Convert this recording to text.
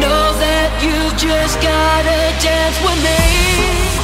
know that you've just gotta dance with me.